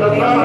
Grazie.